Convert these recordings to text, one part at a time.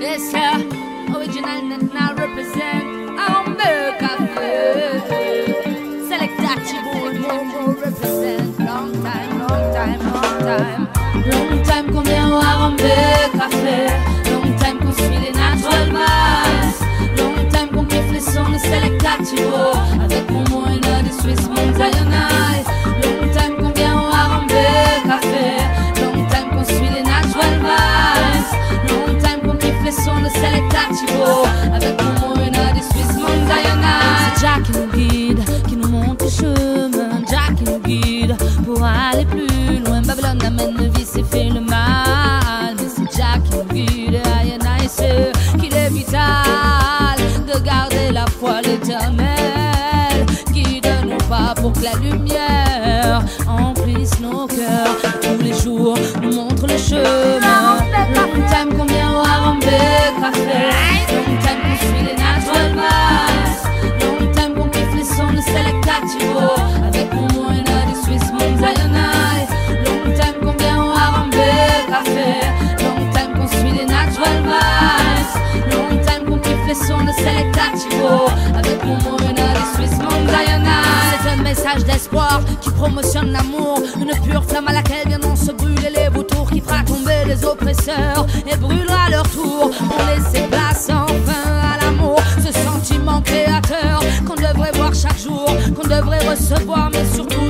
Yes, sir. Original net now represent Amber Cafe. Select that you Momo represent. Long time, long time, long time. Long time qu'on vient au Amber Café. Long time qu'on suit les natural vibes. Long time qu'on kiffe les sons de Select Activo. Avec Select Activo. Avec mon moyen de Swiss Montayonais. C'est Jack qui nous guide, qui nous montre le chemin. Jack qui nous guide pour aller plus loin. Babylone amène le vice et fait le mal. C'est Jack qui nous guide, aïe aïe, c'est qu'il est vital de garder la foi l'éternel. Guide-nous pas pour que la lumière emplisse nos cœurs. Tous les jours nous montre le chemin. Long time qu'on message d'espoir qui promotionne l'amour. Une pure flamme à laquelle viendront se brûler les vautours. Qui fera tomber les oppresseurs et brûlera leur tour. Pour laisser place enfin à l'amour. Ce sentiment créateur qu'on devrait voir chaque jour. Qu'on devrait recevoir mais surtout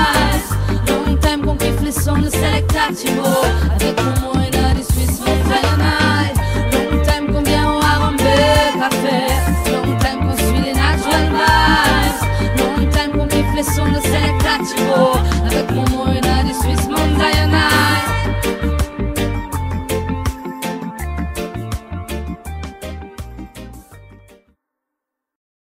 amizade, amor. Como